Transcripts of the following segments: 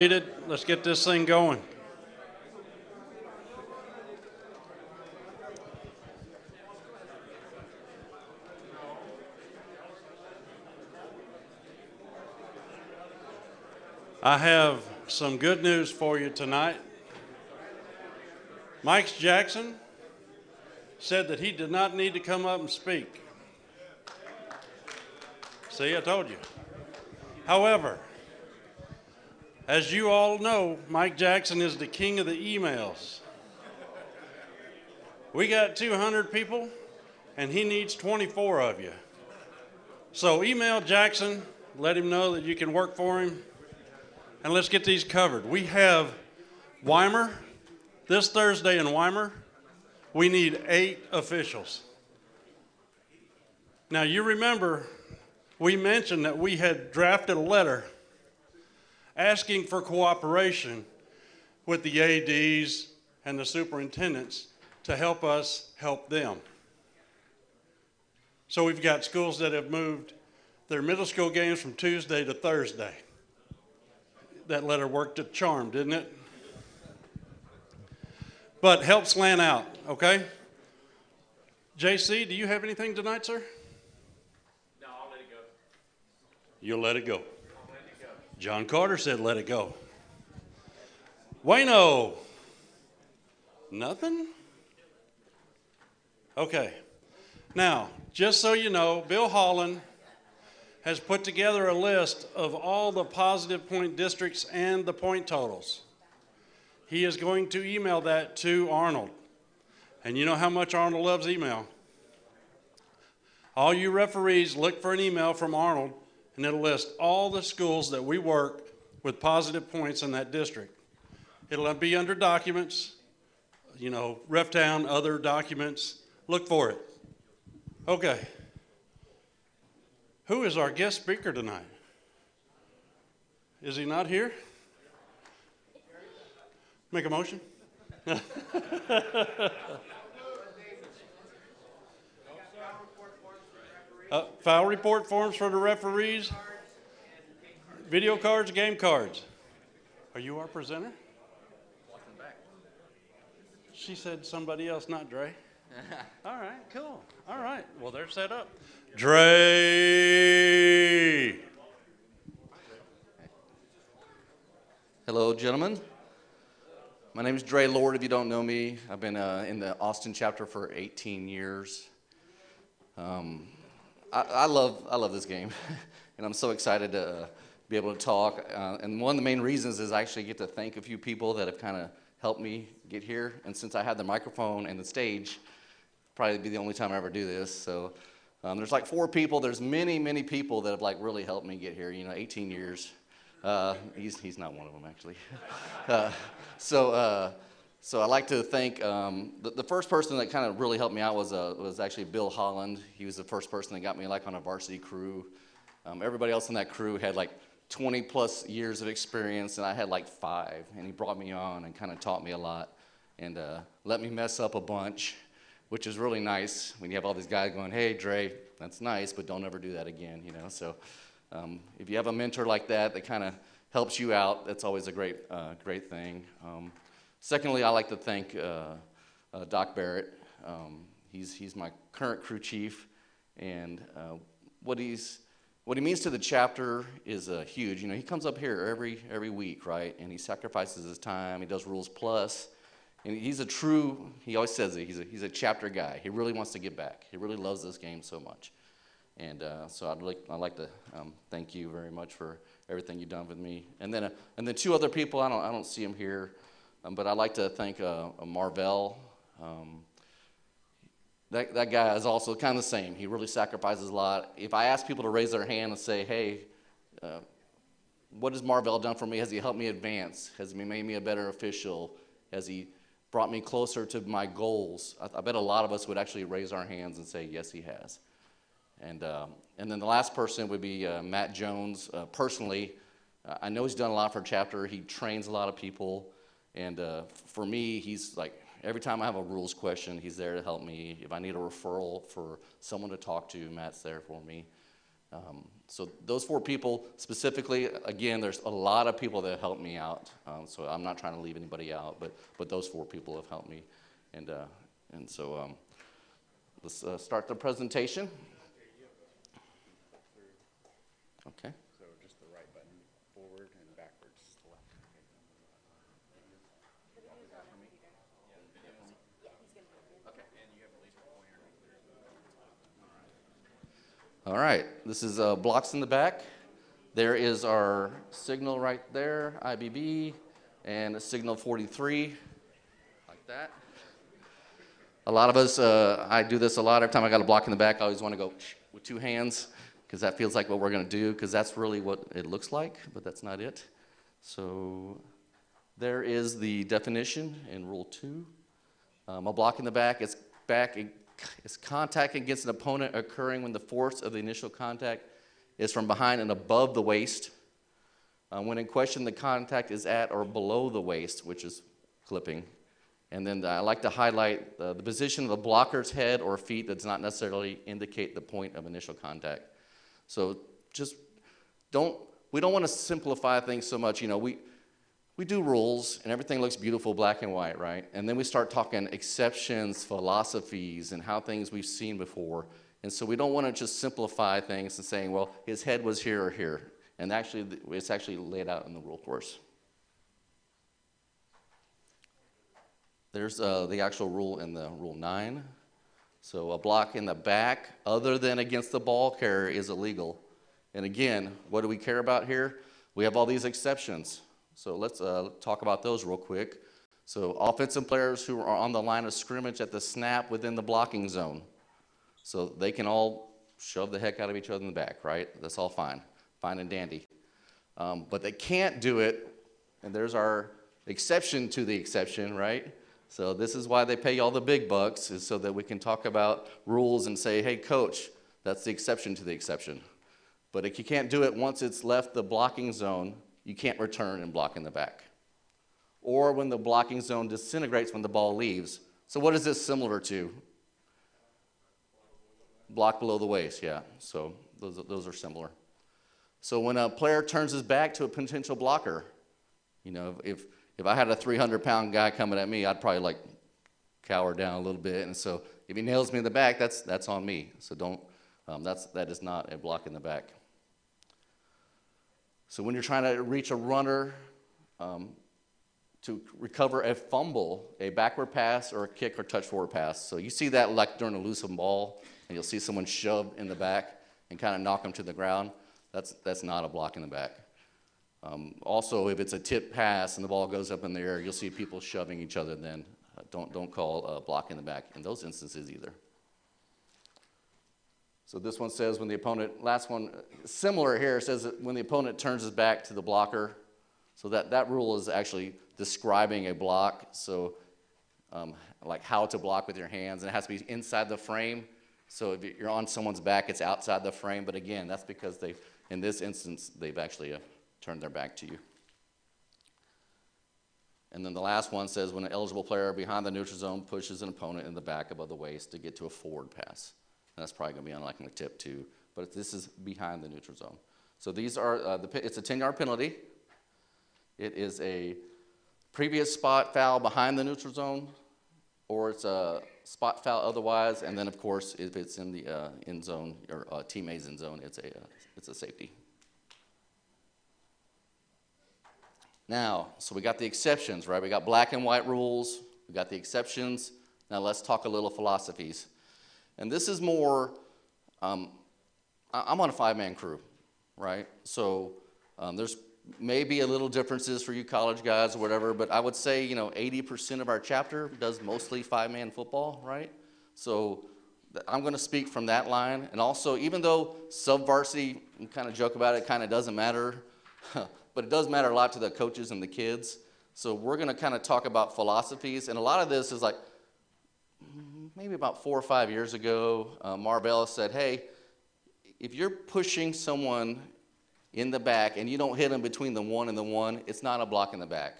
Let's get this thing going. I have some good news for you tonight. Mike Jackson said that he did not need to come up and speak. See, I told you. However, as you all know, Mike Jackson is the king of the emails. We got 200 people, and he needs 24 of you. So email Jackson, let him know that you can work for him, and let's get these covered. We have Weimar this Thursday in Weimar. We need eight officials. Now, you remember we mentioned that we had drafted a letter asking for cooperation with the ADs and the superintendents to help us help them. So we've got schools that have moved their middle school games from Tuesday to Thursday. That letter worked a charm, didn't it? But help Slant out, okay? JC, do you have anything tonight, sir? No, I'll let it go. You'll let it go. I'll let it go. John Carter said, let it go. Wayno. Nothing? Okay. Now, just so you know, Bill Holland has put together a list of all the positive point districts and the point totals. He is going to email that to Arnold. And you know how much Arnold loves email. All you referees, look for an email from Arnold, and it'll list all the schools that we work with positive points in that district. It'll be under documents, you know, RefTown, other documents. Look for it. Okay. Who is our guest speaker tonight? Is he not here? Make a motion? Uh, foul report forms for the referees, video cards, game cards. Are you our presenter? She said somebody else, not Dre. All right, cool. All right, well, they're set up. Dre. Hello, gentlemen. My name is Dre Lord. If you don't know me, I've been uh, in the Austin chapter for 18 years. Um, I, I love I love this game, and I'm so excited to uh, be able to talk. Uh, and one of the main reasons is I actually get to thank a few people that have kind of helped me get here. And since I had the microphone and the stage, probably be the only time I ever do this. So um, there's like four people. There's many many people that have like really helped me get here. You know, 18 years. Uh, he's, he's not one of them, actually. uh, so, uh, so I'd like to thank um, the, the, first person that kind of really helped me out was, uh, was actually Bill Holland. He was the first person that got me like on a varsity crew. Um, everybody else in that crew had like 20 plus years of experience, and I had like five. And he brought me on and kind of taught me a lot and uh, let me mess up a bunch, which is really nice when you have all these guys going, "Hey, Dre, that's nice, but don't ever do that again," you know. So. Um, if you have a mentor like that that kind of helps you out, that's always a great, uh, great thing. Secondly, I like to thank uh, uh, Doc Barrett. Um, he's, he's my current crew chief, and uh, what he's what he means to the chapter is uh, huge. You know, he comes up here every every week, right? And he sacrifices his time. He does rules plus, and he's a true. He always says it. He's a he's a chapter guy. He really wants to get back. He really loves this game so much. And uh, so I'd like, I'd like to um, thank you very much for everything you've done with me. And then, uh, and then two other people, I don't, I don't see them here, um, but I'd like to thank uh, Marvell. Um, that, that guy is also kind of the same. He really sacrifices a lot. If I ask people to raise their hand and say, hey, uh, what has Marvell done for me? Has he helped me advance? Has he made me a better official? Has he brought me closer to my goals? I, I bet a lot of us would actually raise our hands and say, yes, he has. And, um, and then the last person would be uh, Matt Jones. Uh, personally, uh, I know he's done a lot for chapter. He trains a lot of people. And uh, for me, he's like, every time I have a rules question, he's there to help me. If I need a referral for someone to talk to, Matt's there for me. Um, so those four people specifically, again, there's a lot of people that helped me out. Um, so I'm not trying to leave anybody out, but, but those four people have helped me. And, uh, and so um, let's uh, start the presentation. Okay. So just the right button forward and backwards left. All right, this is uh, blocks in the back. There is our signal right there, IBB, and a signal 43, like that. A lot of us, uh, I do this a lot. Every time I got a block in the back, I always want to go with two hands because that feels like what we're going to do because that's really what it looks like, but that's not it. So there is the definition in Rule 2. Um, a block in the back is back is contact against an opponent occurring when the force of the initial contact is from behind and above the waist. Uh, when in question, the contact is at or below the waist, which is clipping. And then I like to highlight uh, the position of the blocker's head or feet that does not necessarily indicate the point of initial contact. So just don't, we don't want to simplify things so much. You know, we, we do rules and everything looks beautiful black and white, right? And then we start talking exceptions, philosophies, and how things we've seen before. And so we don't want to just simplify things and saying, well, his head was here or here. And actually, it's actually laid out in the rule course. There's uh, the actual rule in the Rule 9. So a block in the back, other than against the ball carrier, is illegal. And again, what do we care about here? We have all these exceptions. So let's uh, talk about those real quick. So offensive players who are on the line of scrimmage at the snap within the blocking zone. So they can all shove the heck out of each other in the back, right? That's all fine, fine and dandy. Um, but they can't do it, and there's our exception to the exception, right? So this is why they pay all the big bucks, is so that we can talk about rules and say, hey, coach, that's the exception to the exception. But if you can't do it once it's left the blocking zone, you can't return and block in the back. Or when the blocking zone disintegrates when the ball leaves. So what is this similar to? Block below the waist, yeah. So those, those are similar. So when a player turns his back to a potential blocker, you know, if, if I had a 300 pound guy coming at me, I'd probably like cower down a little bit. And so if he nails me in the back, that's, that's on me. So don't, um, that's, that is not a block in the back. So when you're trying to reach a runner um, to recover a fumble, a backward pass or a kick or touch forward pass. So you see that like during a loosened ball, and you'll see someone shoved in the back and kind of knock them to the ground. That's, that's not a block in the back. Um, also, if it's a tip pass and the ball goes up in the air, you'll see people shoving each other then. Uh, don't, don't call a block in the back in those instances either. So this one says when the opponent, last one, similar here, says that when the opponent turns his back to the blocker. So that, that rule is actually describing a block. So um, like how to block with your hands, and it has to be inside the frame. So if you're on someone's back, it's outside the frame. But again, that's because they, in this instance, they've actually uh, turned their back to you. And then the last one says when an eligible player behind the neutral zone pushes an opponent in the back above the waist to get to a forward pass. That's probably going to be on like a tip too. But this is behind the neutral zone. So these are, uh, the, it's a 10 yard penalty. It is a previous spot foul behind the neutral zone, or it's a spot foul otherwise. And then, of course, if it's in the uh, end zone or uh, team A's end zone, it's a, uh, it's a safety. Now, so we got the exceptions, right? We got black and white rules, we got the exceptions. Now let's talk a little philosophies. And this is more, um, I'm on a five man crew, right? So um, there's maybe a little differences for you college guys or whatever, but I would say, you know, 80% of our chapter does mostly five man football, right? So I'm going to speak from that line. And also, even though sub varsity, we kind of joke about it, kind of doesn't matter, but it does matter a lot to the coaches and the kids. So we're going to kind of talk about philosophies. And a lot of this is like, maybe about four or five years ago, uh, Marvell said, hey, if you're pushing someone in the back and you don't hit them between the one and the one, it's not a block in the back.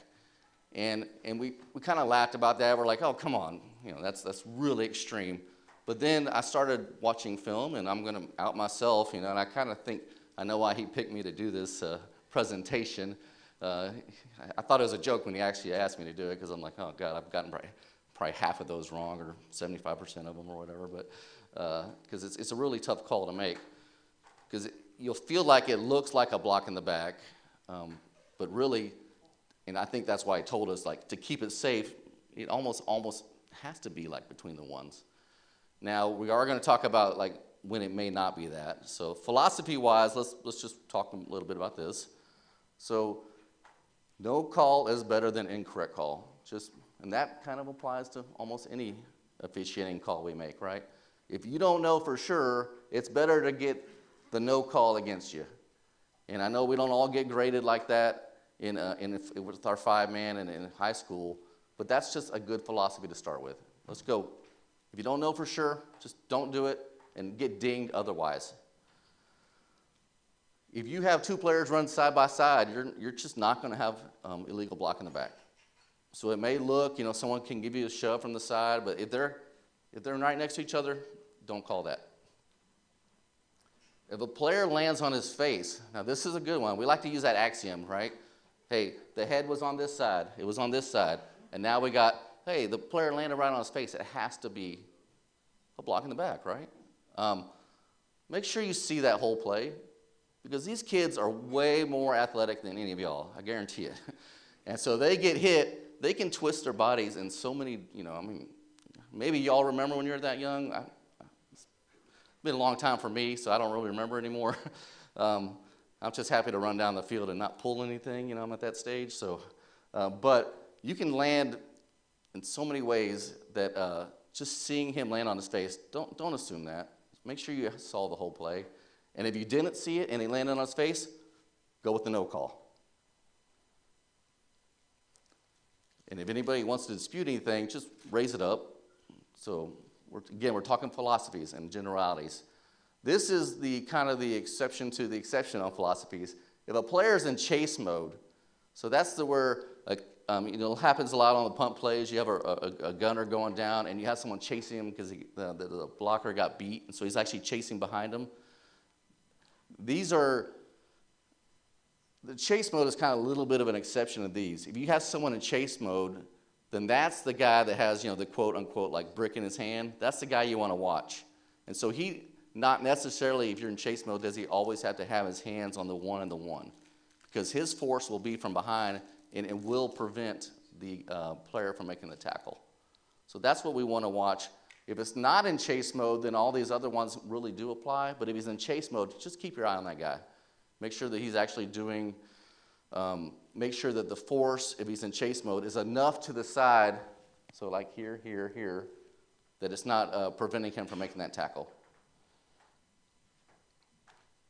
And, and we, we kind of laughed about that. We're like, oh, come on, you know, that's, that's really extreme. But then I started watching film, and I'm going to out myself, you know, and I kind of think I know why he picked me to do this uh, presentation. Uh, I- thought it was a joke when he actually asked me to do it because I'm like, oh God, I've gotten probably, probably half of those wrong or 75% of them or whatever. But because it's, it's a really tough call to make because you'll feel like it looks like a block in the back, um, but really, and I think that's why he told us like to keep it safe. It almost almost has to be like between the ones. Now we are going to talk about like when it may not be that. So philosophy-wise, let's let's just talk a little bit about this. So no call is better than incorrect call. Just and that kind of applies to almost any officiating call we make, right? If you don't know for sure, it's better to get the no call against you. And I know we don't all get graded like that in, uh, in with our five man and in high school, but that's just a good philosophy to start with. Let's go. If you don't know for sure, just don't do it and get dinged otherwise. If you have two players run side by side, you're, you're just not going to have um, illegal block in the back. So it may look, you know, someone can give you a shove from the side, but if they're, if they're right next to each other, don't call that. If a player lands on his face, now this is a good one. We like to use that axiom, right? Hey, the head was on this side, it was on this side, and now we got, hey, the player landed right on his face. It has to be a block in the back, right? Um, make sure you see that whole play because these kids are way more athletic than any of y'all, I guarantee it. And so they get hit, they can twist their bodies in so many, you know, I mean, maybe y'all remember when you were that young. I, it's been a long time for me, so I don't really remember anymore. um, I'm just happy to run down the field and not pull anything, you know, I'm at that stage. So, uh, but you can land in so many ways that uh, just seeing him land on his face, don't, don't assume that. Make sure you saw the whole play. And if you didn't see it and he landed on his face, go with the no call. And if anybody wants to dispute anything, just raise it up. So we're, again, we're talking philosophies and generalities. This is the kind of the exception to the exception on philosophies. If a player is in chase mode, so that's the where uh, um, you know it happens a lot on the punt plays. You have a, a, a gunner going down, and you have someone chasing him because the, the, the blocker got beat, and so he's actually chasing behind him. These are the chase mode is kind of a little bit of an exception to these. If you have someone in chase mode, then that's the guy that has, you know, the quote unquote like brick in his hand. That's the guy you want to watch. And so he, not necessarily if you're in chase mode, does he always have to have his hands on the one and the one. Because his force will be from behind and it will prevent the uh, player from making the tackle. So that's what we want to watch. If it's not in chase mode, then all these other ones really do apply. But if he's in chase mode, just keep your eye on that guy. Make sure that he's actually doing, um, make sure that the force, if he's in chase mode, is enough to the side, so like here, here, here, that it's not uh, preventing him from making that tackle.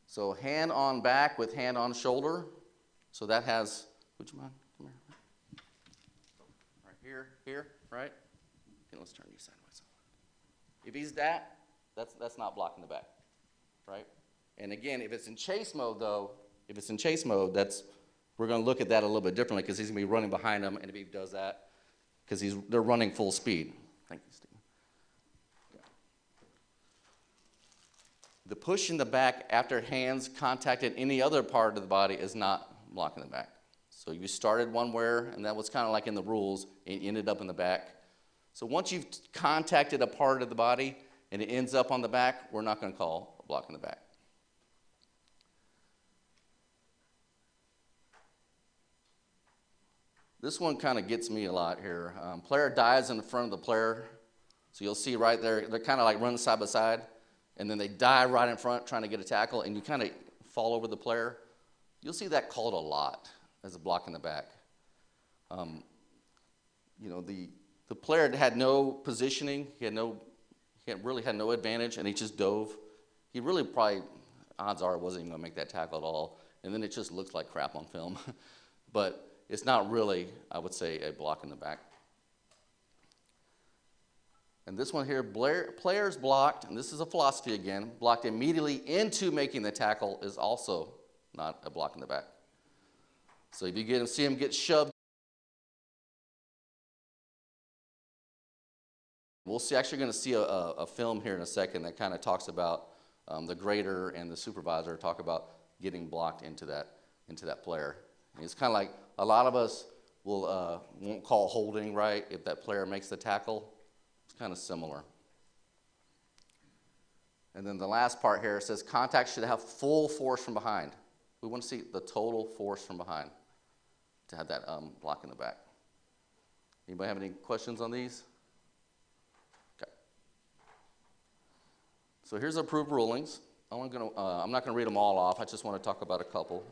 So hand on back with hand on shoulder. So that has, would you mind? Come here. Right here, here, right? Okay, let's turn you sideways. If he's that, that's, that's not blocking the back, right? And again, if it's in chase mode though, if it's in chase mode, that's, we're gonna look at that a little bit differently because he's gonna be running behind him and if he does that, because he's, they're running full speed. Thank you, Steve. The push in the back after hands contacted any other part of the body is not blocking the back. So you started one where, and that was kind of like in the rules, it ended up in the back. So once you've contacted a part of the body and it ends up on the back, we're not going to call a block in the back. This one kind of gets me a lot here. Um, player dives in front of the player. So you'll see right there, they're kind of like running side by side, and then they dive right in front trying to get a tackle, and you kind of fall over the player. You'll see that called a lot as a block in the back. Um, you know, the, the player had no positioning, he had no, he had really had no advantage, and he just dove. He really probably, odds are, wasn't even going to make that tackle at all. And then it just looks like crap on film. but it's not really, I would say, a block in the back. And this one here, Blair, players blocked, and this is a philosophy again, blocked immediately into making the tackle is also not a block in the back. So if you get him, see him get shoved we'll see, actually going to see a, a, a film here in a second that kind of talks about um, the grader and the supervisor talk about getting blocked into that, into that player. And it's kind of like a lot of us will, uh, won't call holding right if that player makes the tackle. It's kind of similar. And then the last part here says contact should have full force from behind. We want to see the total force from behind to have that um, block in the back. Anybody have any questions on these? Okay. So here's approved rulings. I'm, gonna, uh, I'm not going to read them all off. I just want to talk about a couple.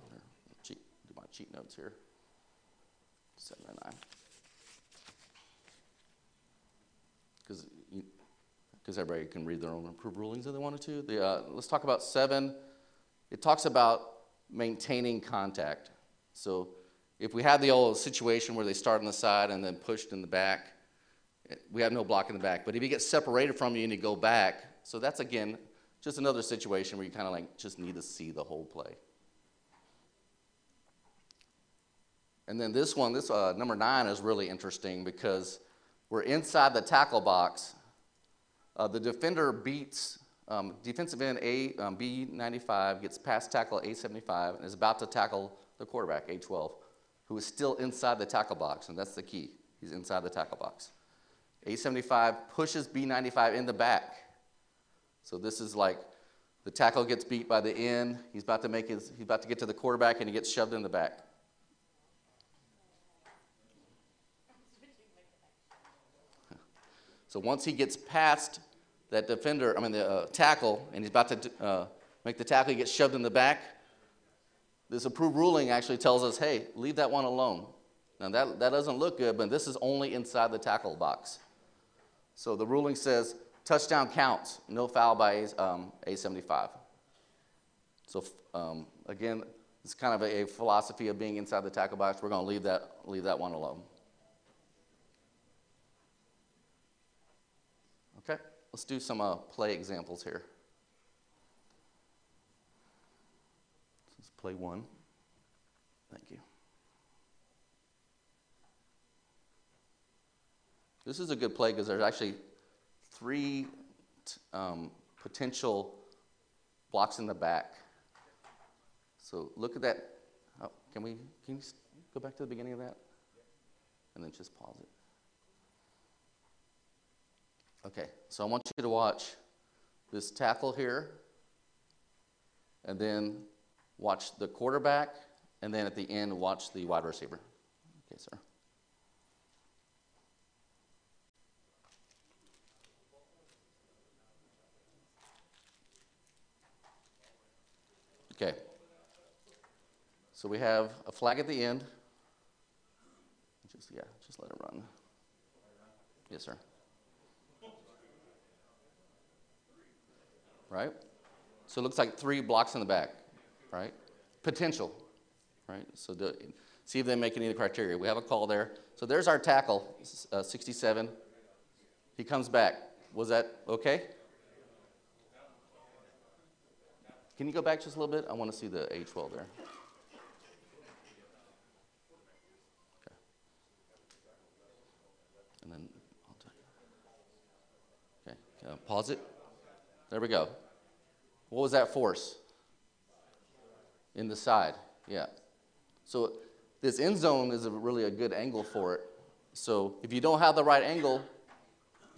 Cheat, do my cheat notes here. Seven nine. Because because everybody can read their own approved rulings if they wanted to. The, uh, let's talk about seven. It talks about maintaining contact. So if we have the old situation where they start on the side and then pushed in the back, we have no block in the back. But if you get separated from you and you go back, so that's again just another situation where you kind of like just need to see the whole play. And then this one, this uh, number nine is really interesting because we're inside the tackle box uh, the defender beats um, defensive end A, um, B95, gets past tackle A75, and is about to tackle the quarterback, A12, who is still inside the tackle box, and that's the key. He's inside the tackle box. A75 pushes B95 in the back. So this is like the tackle gets beat by the end. He's about to make his, he's about to get to the quarterback, and he gets shoved in the back. So once he gets past that defender, I mean the uh, tackle, and he's about to uh, make the tackle, he gets shoved in the back. This approved ruling actually tells us, hey, leave that one alone. Now that, that doesn't look good, but this is only inside the tackle box. So the ruling says touchdown counts, no foul by um, A75. So um, again, it's kind of a, a philosophy of being inside the tackle box. We're going to leave that, leave that one alone. Okay, let's do some uh, play examples here. Let's play one. Thank you. This is a good play because there's actually three um, potential blocks in the back. So look at that. Oh, can we can you go back to the beginning of that? And then just pause it. Okay, so I want you to watch this tackle here, and then watch the quarterback, and then at the end, watch the wide receiver. Okay, sir. Okay. So we have a flag at the end. Just yeah, just let it run. Yes, sir. Right? So it looks like three blocks in the back, right? Potential, right? So do, see if they make any of the criteria. We have a call there. So there's our tackle, uh, 67. He comes back. Was that okay? Can you go back just a little bit? I want to see the A12 there. Okay. And then, okay, uh, pause it. There we go. What was that force? In the side, yeah. So this end zone is a really a good angle for it. So if you don't have the right angle,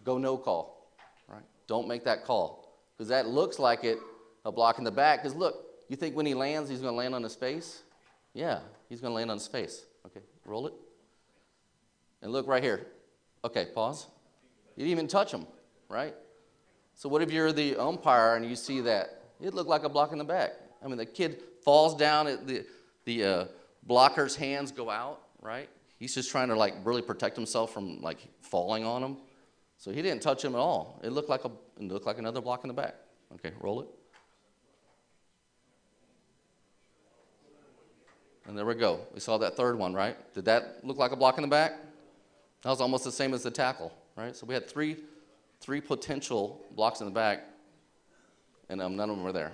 go no call, right? Don't make that call because that looks like it a block in the back. Because look, you think when he lands, he's going to land on his face? Yeah, he's going to land on his face. Okay, roll it. And look right here. Okay, pause. You didn't even touch him, right? So what if you're the umpire and you see that? It looked like a block in the back. I mean, the kid falls down, the, the uh, blocker's hands go out, right? He's just trying to like really protect himself from like falling on him. So he didn't touch him at all. It looked like a it looked like another block in the back. Okay, roll it. And there we go. We saw that third one, right? Did that look like a block in the back? That was almost the same as the tackle, right? So we had three three potential blocks in the back, and um, none of them were there.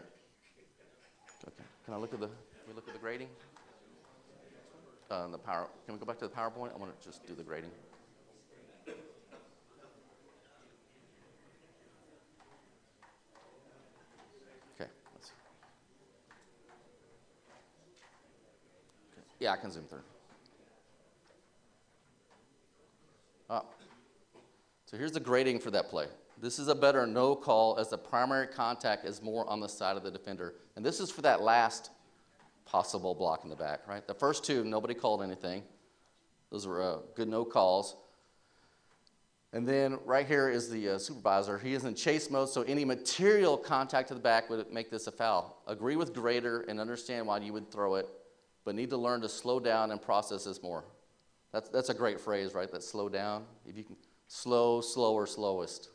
Okay. Can I look at the? Can we look at the grading? Uh, the power. Can we go back to the PowerPoint? I want to just do the grading. Okay. Let's see. Okay. Yeah, I can zoom through. Up. So here's the grading for that play. This is a better no call as the primary contact is more on the side of the defender. And this is for that last possible block in the back, right? The first two, nobody called anything. Those were uh, good no calls. And then right here is the uh, supervisor. He is in chase mode, so any material contact to the back would make this a foul. Agree with grader and understand why you would throw it, but need to learn to slow down and process this more. That's, that's a great phrase, right? That slow down. If you can slow, slower, slowest.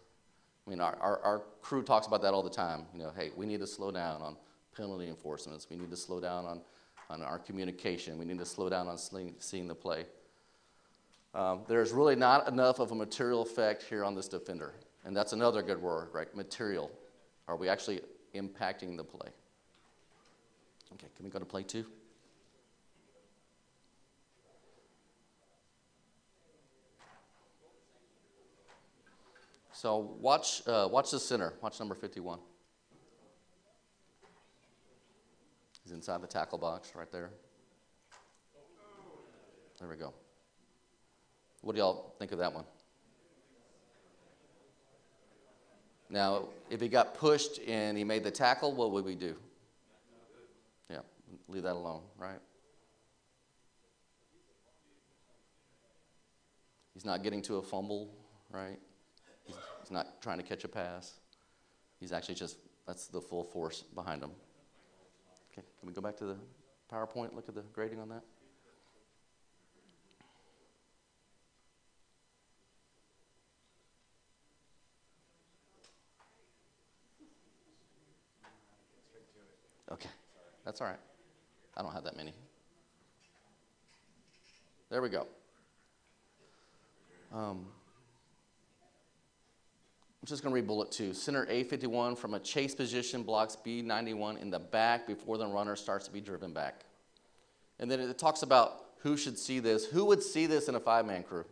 I mean, our, our, our crew talks about that all the time. You know, hey, we need to slow down on penalty enforcements. We need to slow down on, on our communication. We need to slow down on seeing, seeing the play. Um, there's really not enough of a material effect here on this defender. And that's another good word, right? Material. Are we actually impacting the play? Okay, can we go to play two? So watch, uh, watch the center. Watch number 51. He's inside the tackle box right there. There we go. What do y'all think of that one? Now, if he got pushed and he made the tackle, what would we do? Yeah, leave that alone, right? He's not getting to a fumble, right? He's, not trying to catch a pass. He's actually just, that's the full force behind him. Okay, can we go back to the PowerPoint, look at the grading on that? Okay, that's all right. I don't have that many. There we go. Um, I'm just going to read bullet two. Center A51 from a chase position blocks B91 in the back before the runner starts to be driven back. And then it talks about who should see this. Who would see this in a five man crew?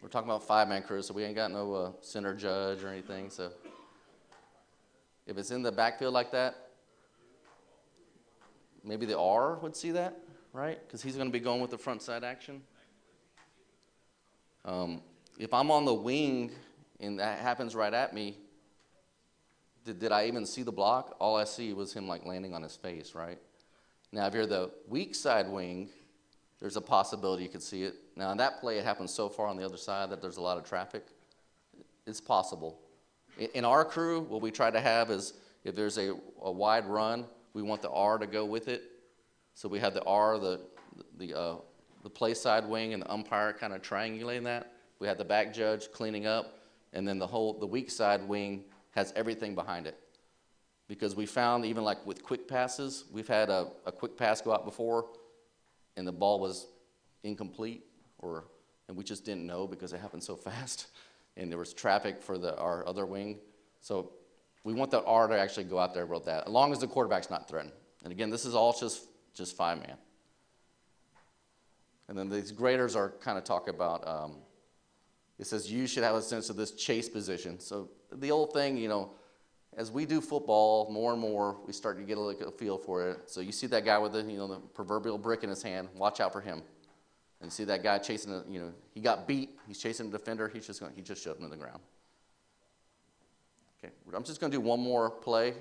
We're talking about five man crew, so we ain't got no uh, center judge or anything. So if it's in the backfield like that, maybe the R would see that, right? Because he's going to be going with the front side action. Um, if I'm on the wing and that happens right at me, did, did I even see the block? All I see was him like landing on his face, right? Now, if you're the weak side wing, there's a possibility you could see it. Now, in that play, it happens so far on the other side that there's a lot of traffic. It's possible. In, our crew, what we try to have is if there's a, a wide run, we want the R to go with it. So we have the R, the, the, uh, the play side wing, and the umpire kind of triangulating that. We have the back judge cleaning up, and then the whole the weak side wing has everything behind it. Because we found even like with quick passes, we've had a, a quick pass go out before, and the ball was incomplete, or and we just didn't know because it happened so fast, and there was traffic for the our other wing. So we want the R to actually go out there with that, as long as the quarterback's not threatened. And again, this is all just just five man. And then these graders are kind of talk about. Um, it says you should have a sense of this chase position. So the old thing, you know, as we do football more and more, we start to get a, feel for it. So you see that guy with the, you know, the proverbial brick in his hand, watch out for him. And see that guy chasing, a, you know, he got beat, he's chasing a defender, he's just going, he just shoved him to the ground. Okay, I'm just going to do one more play.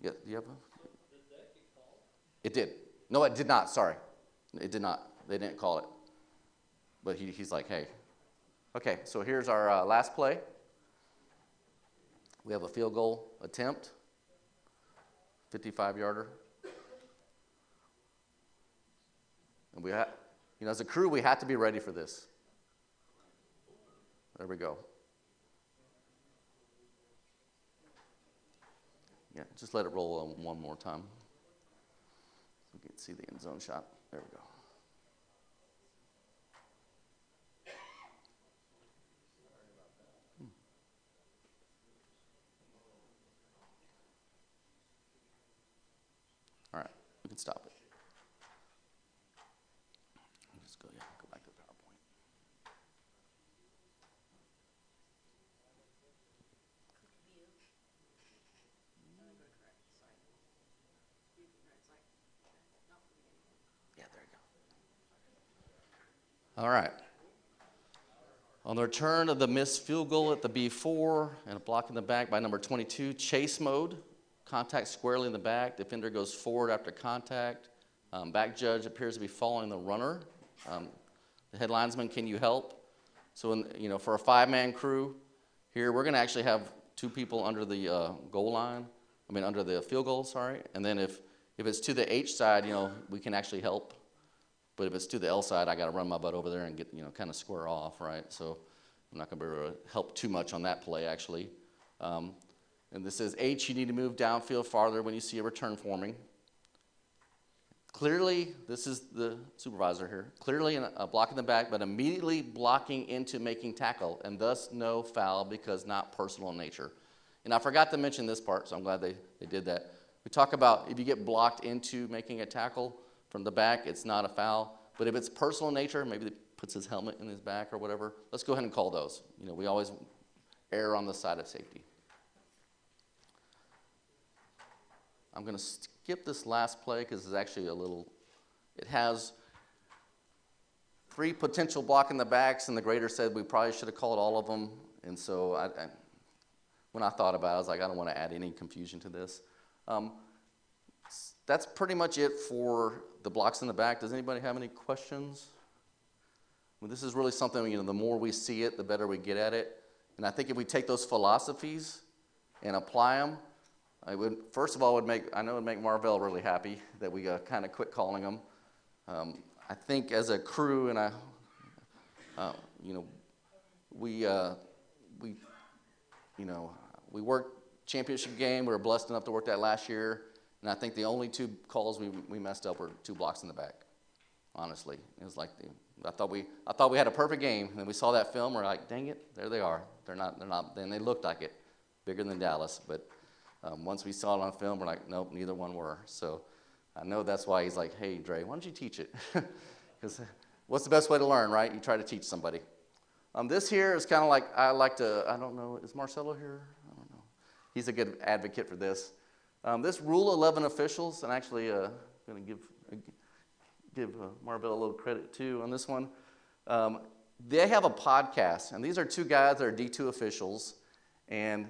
Yeah, do you have a? It did. No, it did not. Sorry, it did not. They didn't call it. But he, he's like, hey. Okay, so here's our uh, last play. We have a field goal attempt, 55 yarder. And we ha- you know, as a crew, we had to be ready for this. There we go. Yeah, just let it roll one more time. So we can see the end zone shot. There we go. can stop it. All right. On the return of the missed field goal at the B4 and a block in the back by number 22, chase mode contact squarely in the back. Defender goes forward after contact. Um, back judge appears to be following the runner. Um, the head linesman, can you help? So, in, you know, for a five-man crew here, we're going to actually have two people under the uh, goal line. I mean, under the field goal, sorry. And then if if it's to the H side, you know, we can actually help. But if it's to the L side, I got to run my butt over there and get, you know, kind of square off, right? So I'm not going to be able to help too much on that play, actually. Um, and this says H, you need to move downfield farther when you see a return forming. Clearly, this is the supervisor here. Clearly, in a block in the back, but immediately blocking into making tackle, and thus no foul because not personal in nature. And I forgot to mention this part, so I'm glad they, they did that. We talk about if you get blocked into making a tackle from the back, it's not a foul. But if it's personal in nature, maybe he puts his helmet in his back or whatever, let's go ahead and call those. You know, we always err on the side of safety. I'm going to skip this last play because it's actually a little, it has three potential block in the backs, and the grader said we probably should have called all of them. And so I, I, when I thought about it, I was like, I don't want to add any confusion to this. Um, that's pretty much it for the blocks in the back. Does anybody have any questions? Well, this is really something, you know, the more we see it, the better we get at it. And I think if we take those philosophies and apply them, I would, first of all, would make, I know it would make Marvell really happy that we uh, kind of quit calling them. Um, I think as a crew, and I, uh, you know, we, uh, we, you know, we worked championship game. We were blessed enough to work that last year, and I think the only two calls we, we messed up were two blocks in the back. Honestly, it was like the, I thought we I thought we had a perfect game, and then we saw that film. We're like, dang it, there they are. They're not they're not. Then they looked like it, bigger than Dallas. But um, once we saw it on film, we're like, nope, neither one were. So I know that's why he's like, hey, Dre, why don't you teach it? Because what's the best way to learn, right? You try to teach somebody. Um, this here is kind of like I like to. I don't know. Is Marcelo here? I don't know. He's a good advocate for this. Um, this Rule 11 officials, and actually, uh, going to give give uh, Marvell a little credit too on this one. Um, they have a podcast, and these are two guys that are D2 officials, and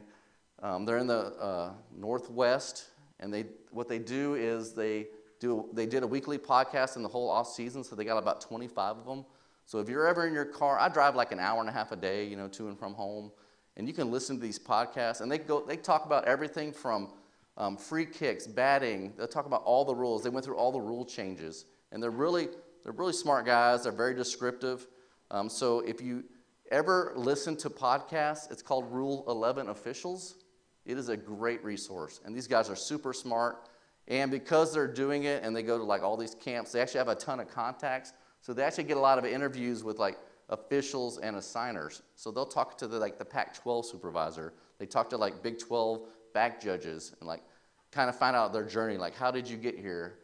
um, they're in the uh, Northwest. And they what they do is they do they did a weekly podcast in the whole off season, so they got about 25 of them. So if you're ever in your car, I drive like an hour and a half a day, you know, to and from home, and you can listen to these podcasts, and they go they talk about everything from um, free kicks, batting. They'll talk about all the rules. They went through all the rule changes, and they're really they're really smart guys. They're very descriptive. Um, so if you ever listen to podcasts, it's called Rule 11 Officials. It is a great resource, and these guys are super smart. And because they're doing it, and they go to like all these camps, they actually have a ton of contacts. So they actually get a lot of interviews with like officials and assigners. So they'll talk to the like the Pac-12 supervisor. They talk to like Big 12 back judges and like kind of find out their journey. Like, how did you get here?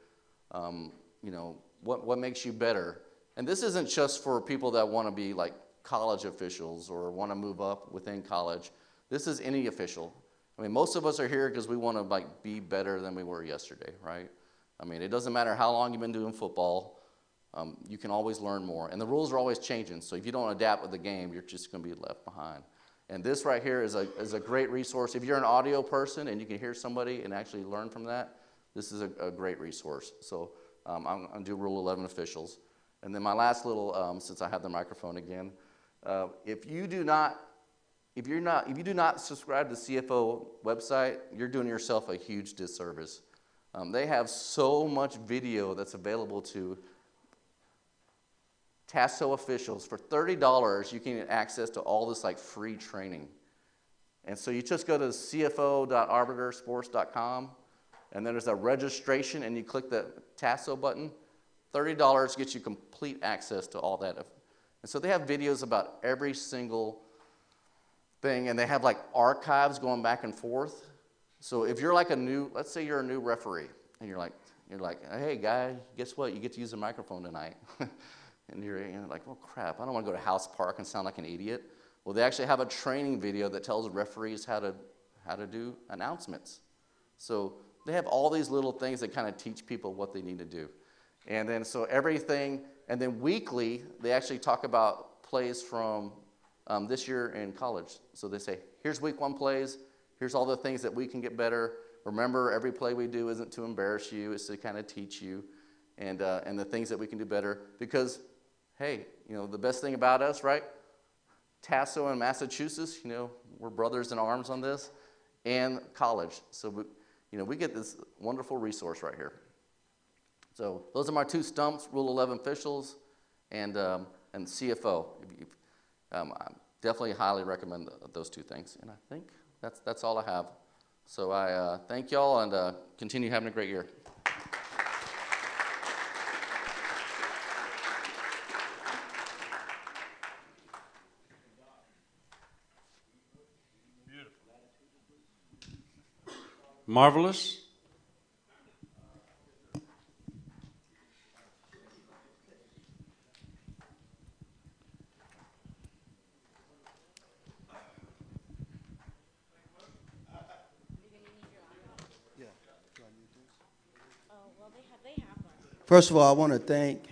Um, you know, what what makes you better? And this isn't just for people that want to be like college officials or want to move up within college. This is any official. I mean, most of us are here because we want to like be better than we were yesterday, right? I mean, it doesn't matter how long you've been doing football. Um, you can always learn more, and the rules are always changing. So if you don't adapt with the game, you're just going to be left behind. And this right here is a is a great resource. If you're an audio person and you can hear somebody and actually learn from that, this is a, a great resource. So um, I'm going to do Rule 11 officials, and then my last little, um, since I have the microphone again, uh, if you do not if you're not if you do not subscribe to the CFO website, you're doing yourself a huge disservice. Um, they have so much video that's available to TASO officials. For thirty dollars, you can get access to all this like free training. And so you just go to cfo.arbitersports.com, and then there's a registration, and you click the TASO button. Thirty dollars gets you complete access to all that. And so they have videos about every single thing, and they have like archives going back and forth. So if you're like a new, let's say you're a new referee, and you're like, you're like, hey guy, guess what? You get to use the microphone tonight. and you're, you're like, oh crap, I don't want to go to House Park and sound like an idiot. Well, they actually have a training video that tells referees how to how to do announcements. So they have all these little things that kind of teach people what they need to do. And then so everything, And then weekly, they actually talk about plays from um, this year in college. So they say, here's week one plays, here's all the things that we can get better. Remember, every play we do isn't to embarrass you, it's to kind of teach you and, uh, and the things that we can do better. Because, hey, you know, the best thing about us, right? TASO and Massachusetts, you know, we're brothers in arms on this, and college. So, we, you know, we get this wonderful resource right here. So those are my two stumps, Rule 11 officials and, um, and CFO. Um, I definitely highly recommend th- those two things. And I think that's, that's all I have. So I uh, thank y'all and uh, continue having a great year. Marvelous. Oh, well, they have, they have one. First of all, I want to thank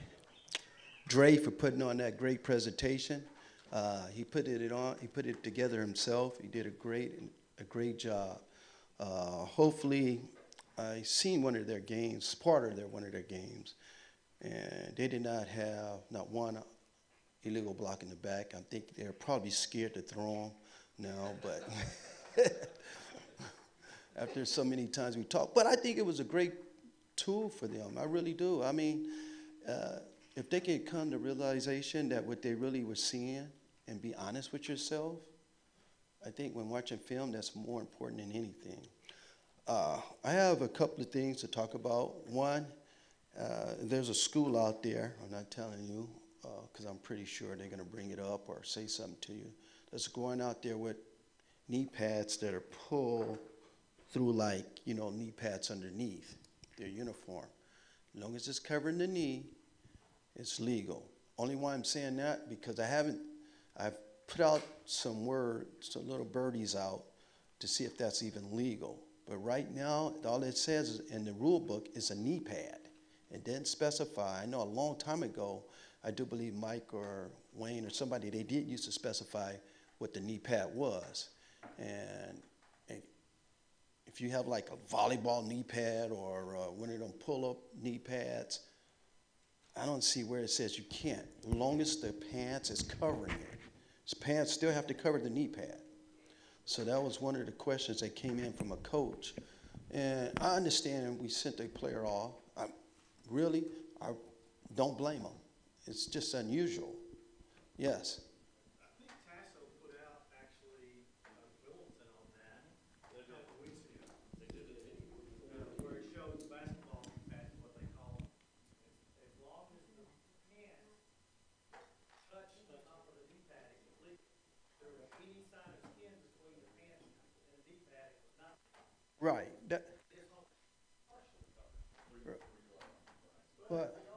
Dre for putting on that great presentation. Uh, he put it on. He put it together himself. He did a great, a great job. Uh, hopefully, I seen one of their games, part of their one of their games, and they did not have not one illegal block in the back. I think they're probably scared to throw them now, but after so many times we talked. But I think it was a great tool for them. I really do. I mean, uh, if they could come to realization that what they really were seeing and be honest with yourself, I think when watching film, that's more important than anything. Uh, I have a couple of things to talk about. One, uh, there's a school out there, I'm not telling you, because I'm pretty sure they're going to bring it up or say something to you, that's going out there with knee pads that are pulled through like, you know, knee pads underneath their uniform. As long as it's covering the knee, it's legal. Only why I'm saying that because I haven't, I've put out some words, some little birdies out to see if that's even legal. But right now, all it says in the rule book is a knee pad. It didn't specify. I know a long time ago, I do believe Mike or Wayne or somebody, they did used to specify what the knee pad was. And, and if you have like a volleyball knee pad or uh, one of them pull-up knee pads, I don't see where it says you can't, as long as the pants is covering it. This pants still have to cover the knee pad. So that was one of the questions that came in from a coach. And I understand we sent a player off. I, really, I don't blame them. It's just unusual. Yes. I think TASO put out actually a bulletin on that a couple of weeks ago. Uh, Where it shows basketball pads, what they call them. As long as the pants touch the top of the knee pad, it's legal. If there was any sign of skin between the pants and the knee pad, it was not. Right. That, but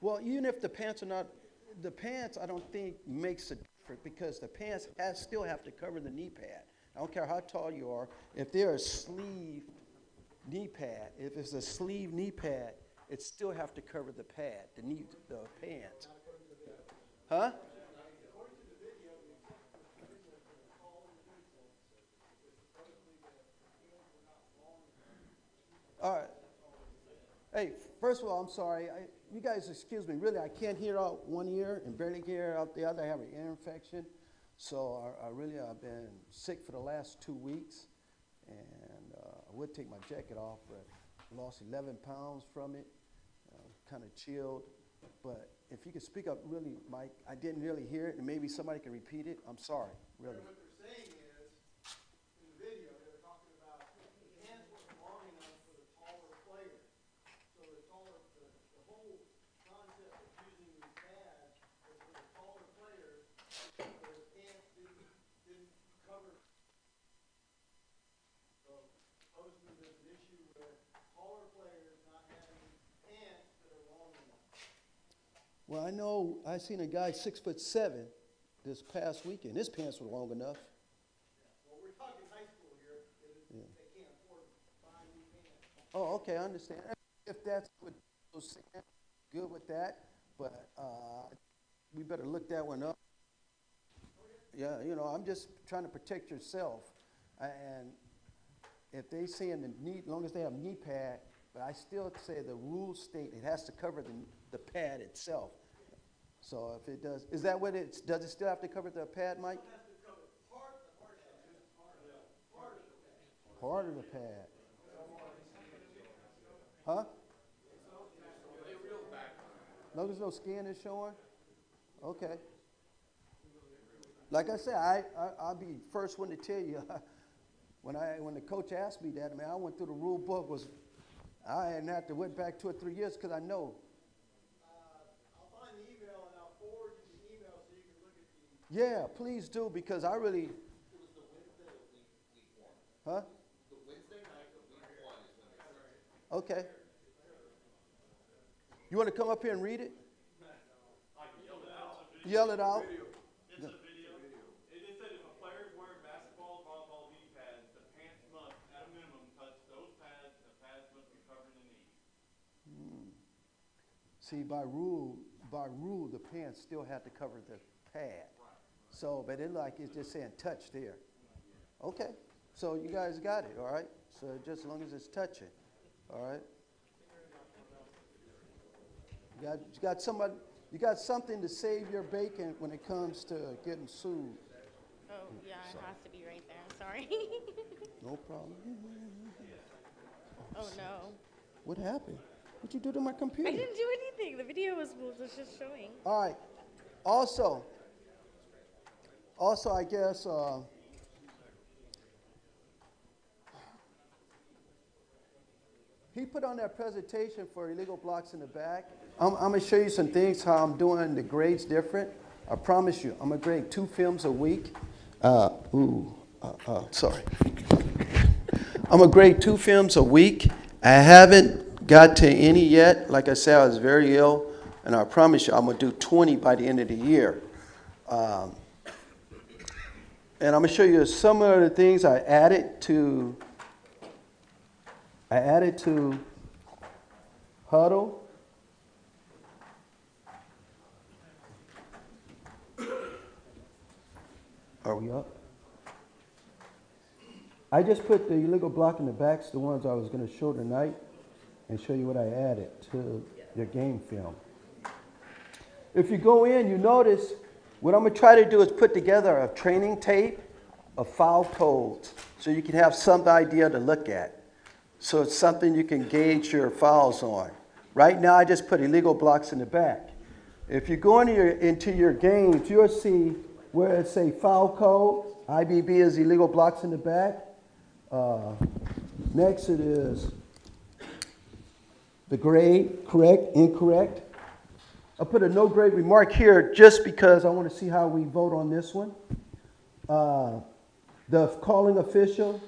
Well, even if the pants are not, the pants I don't think makes a difference because the pants has, still have to cover the knee pad. I don't care how tall you are. If they're a sleeve knee pad, if it's a sleeve knee pad, it still have to cover the pad, the knee, the pants. Huh? All right. Hey, first of all, I'm sorry. I, you guys, excuse me. Really, I can't hear out one ear and barely hear out the other. I have an ear infection, so I, I really I've been sick for the last two weeks, and uh, I would take my jacket off, but lost 11 pounds from it. Kind of chilled, but if you could speak up, really, Mike. I didn't really hear it, and maybe somebody can repeat it. I'm sorry, really. What they're saying is, in the video, they were talking about the hands weren't long enough for the taller players. So the taller, the, the whole concept of using these pads was for the taller players, so the pants didn't, didn't cover. So supposedly there's an issue with taller players not having pants that are long enough. Well, I know I seen a guy six foot seven this past weekend. His pants were long enough. Well, we're talking high school here, they, they can't afford to buy new pants. Oh, okay, I understand. If that's what you're saying, good with that, but, uh, we better look that one up. Yeah, you know, I'm just trying to protect yourself, and if they saying the knee, long as they have knee pad, but I still say the rules state it has to cover the, the pad itself. So if it does, is that what it's, does it still have to cover the pad, Mike? Part of the pad. Huh? No, there's no skin is showing? Okay. Like I said, I, I, I'll be first one to tell you, when I, when the coach asked me that, man, I went through the rule book was, I hadn't had to went back two or three years, cause I know. I'll find the email and I'll forward you the email so you can look at the, Yeah, please do, because I really. Huh? The Wednesday night of week one is when Okay. You wanna come up here and read it? Yell it out? It's. It just said if a player is wearing basketball, volleyball knee pads, the pants must, at a minimum, touch those pads, the pads must be covering the knee. Hmm. See, by rule, by rule, the pants still had to cover the pad. So, but it like, it's just saying touch there. Okay, so you guys got it, all right? So just as long as it's touching, all right? You got, you got somebody, you got something to save your bacon when it comes to getting sued. Oh, yeah, it has to be right there. Sorry. No problem. oh no. What happened? What'd you do to my computer? I didn't do anything. The video was, was just showing. All right. Also, also, I guess, uh, he put on that presentation for illegal blocks in the back. I'm, I'm gonna show you some things, how I'm doing the grades different. I promise you, I'm gonna grade two films a week. Uh, ooh, uh, uh, sorry. I'm gonna grade two films a week. I haven't got to any yet. Like I said, I was very ill, and I promise you, I'm gonna do 20 by the end of the year. Um, and I'm gonna show you some of the things I added to. I added to Hudl. Are we up? I just put the illegal block in the backs, the ones I was gonna show tonight, and show you what I added to your game film. If you go in, you notice, what I'm gonna try to do is put together a training tape of foul codes, so you can have some idea to look at. So it's something you can gauge your fouls on. Right now, I just put illegal blocks in the back. If you go into your, into your games, you'll see where it say foul code, IBB is illegal blocks in the back. Uh, next it is the grade, correct, incorrect. I put a no grade remark here just because I want to see how we vote on this one. Uh, the calling official,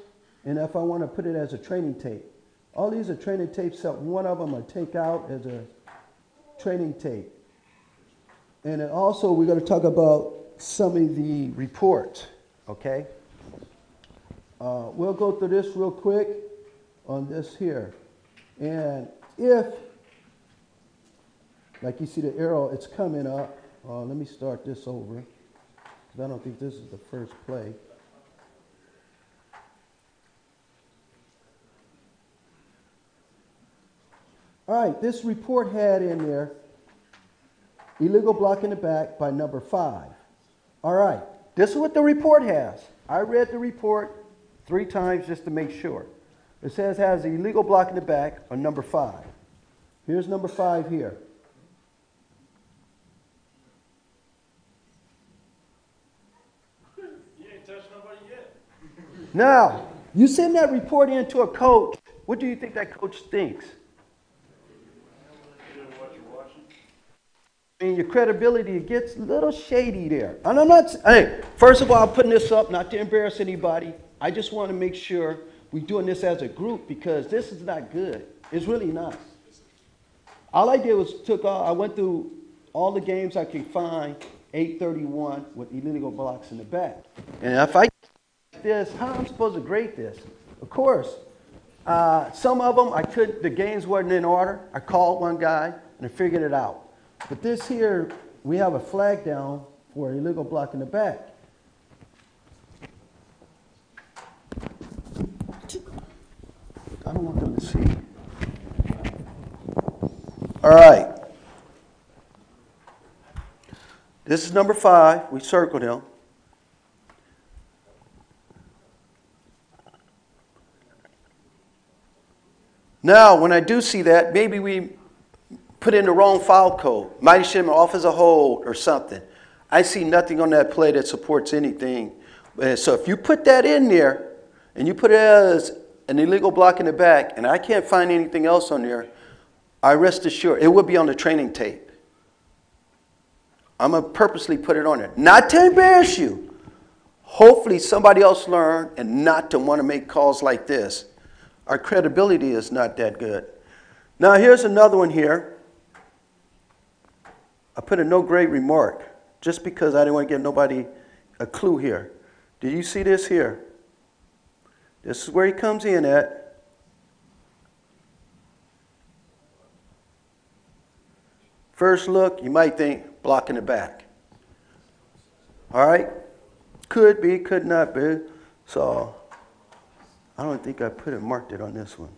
and if I want to put it as a training tape. All these are training tapes, except one of them I take out as a training tape. And also, we're going to talk about some of the reports, okay? Uh, we'll go through this real quick on this here. And if, like you see the arrow, it's coming up. Uh, let me start this over, because I don't think this is the first play. All right, this report had in there illegal block in the back by number five. All right, this is what the report has. I read the report three times just to make sure. It says has illegal block in the back on number five. Here's number five here. You ain't touched nobody yet. Now, you send that report in to a coach. What do you think that coach thinks? I mean, your credibility gets a little shady there. And I'm not, hey, first of all, I'm putting this up not to embarrass anybody. I just want to make sure we're doing this as a group because this is not good. It's really not. All I did was took all, I went through all the games I could find eight thirty-one with illegal blocks in the back. And if I this, how am I supposed to grade this? Of course, uh, some of them I could, the games wasn't in order. I called one guy and I figured it out. But this here, we have a flag down for illegal block in the back. I don't want them to see. All right. This is number five. We circled him. Now, when I do see that, maybe we put in the wrong file code. Might have should off as a hold or something. I see nothing on that play that supports anything. So if you put that in there and you put it as an illegal block in the back, and I can't find anything else on there, I rest assured it will be on the training tape. I'm gonna purposely put it on there, not to embarrass you. Hopefully, somebody else learned and not to want to make calls like this. Our credibility is not that good. Now, here's another one here. I put a no grade remark just because I didn't want to give nobody a clue here. Do you see this here? This is where he comes in at. First look, you might think blocking the back. All right? Could be, could not be. So I don't think I put it marked it on this one.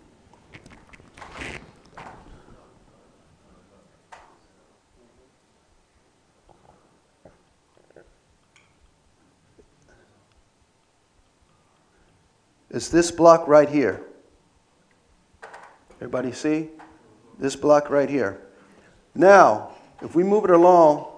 It's this block right here. Everybody see? This block right here. Now, if we move it along,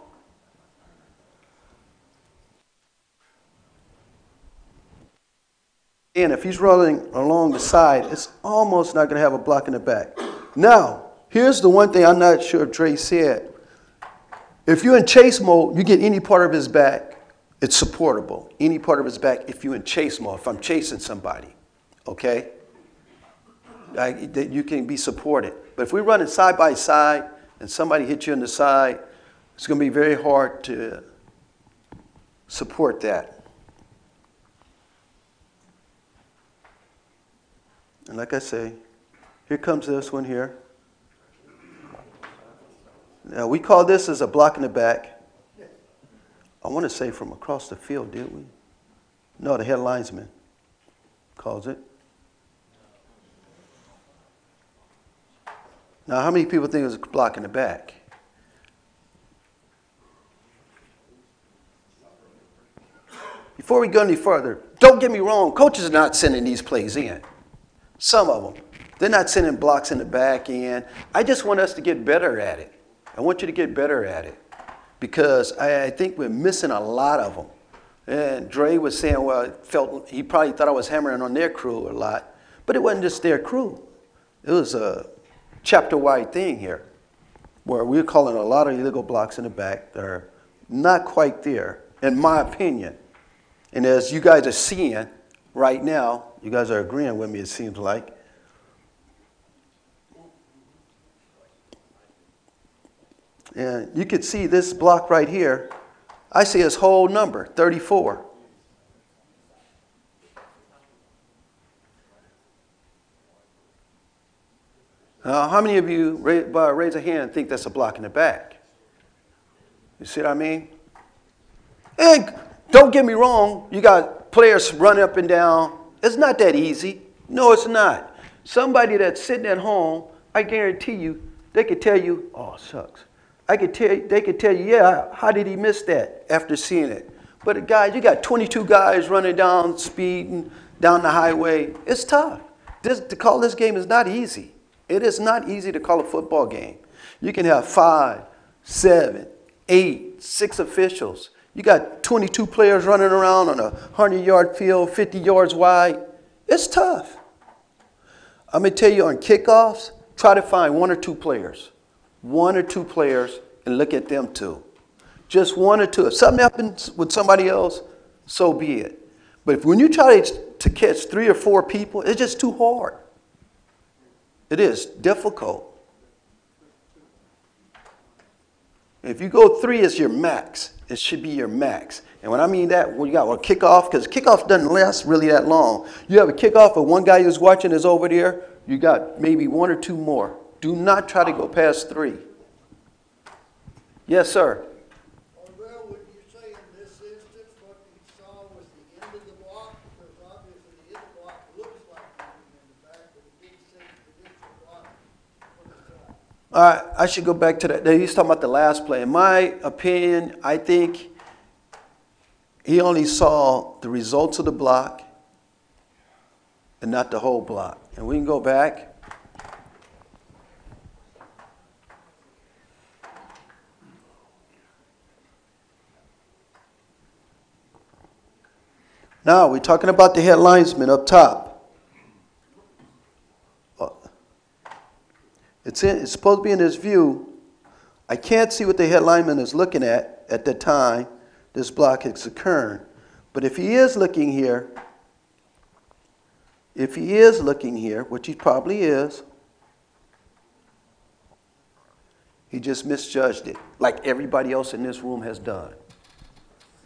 and if he's rolling along the side, it's almost not going to have a block in the back. Now, here's the one thing I'm not sure if Trey said. If you're in chase mode, you get any part of his back, it's supportable. Any part of his back if you're in chase mode, if I'm chasing somebody, okay? I, that you can be supported. But if we're running side by side and somebody hits you in the side, it's going to be very hard to support that. And like I say, here comes this one here. Now, we call this as a block in the back. I want to say from across the field, did we? No, the head linesman calls it. Now, how many people think it was a block in the back? Before we go any further, don't get me wrong, coaches are not sending these plays in. Some of them. They're not sending blocks in the back end. I just want us to get better at it. I want you to get better at it because I, I think we're missing a lot of them. And Dre was saying, well, felt he probably thought I was hammering on their crew a lot, but it wasn't just their crew. It was a chapter-wide thing here, where we're calling a lot of illegal blocks in the back that are not quite there, in my opinion. And as you guys are seeing right now, you guys are agreeing with me, it seems like. And you could see this block right here. I see his whole number, 34. Now, how many of you, raise, uh, raise a hand, think that's a block in the back? You see what I mean? And don't get me wrong, you got players running up and down. It's not that easy. No, it's not. Somebody that's sitting at home, I guarantee you, they could tell you, oh, sucks. I could tell you, they could tell you, yeah, how did he miss that after seeing it? But guys, you got 22 guys running down, speeding down the highway. It's tough. This, to call this game is not easy. It is not easy to call a football game. You can have five, seven, eight, six officials. You got 22 players running around on a 100 yard field, 50 yards wide. It's tough. I'm going to tell you on kickoffs, try to find one or two players. One or two players and look at them too. Just one or two. If something happens with somebody else, so be it. But if, when you try to catch three or four people, it's just too hard. It is difficult. If you go three is your max. It should be your max. And when I mean that, well, you got a kickoff, because kickoff doesn't last really that long. You have a kickoff, and one guy who's watching is over there, you got maybe one or two more. Do not try to go past three. Yes, sir. Well, would you say in this instance, what you saw was the end of the block? Because obviously the end of the block looks like moving in the back, but it did say the initial block on the right, I should go back to that. He's talking about the last play. In my opinion, I think he only saw the results of the block and not the whole block. And we can go back. Now, we're talking about the head linesman up top. It's, in, it's supposed to be in his view. I can't see what the head lineman is looking at at the time this block is occurring. But if he is looking here, if he is looking here, which he probably is, he just misjudged it, like everybody else in this room has done.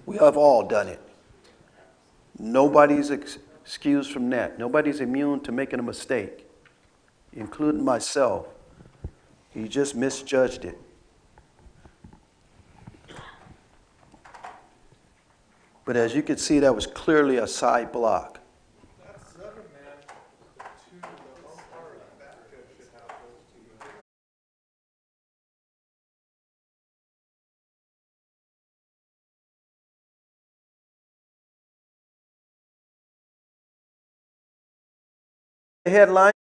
We have all done it. Nobody's ex- excused from that. Nobody's immune to making a mistake, including myself. He just misjudged it. But as you can see, that was clearly a side block. Headline.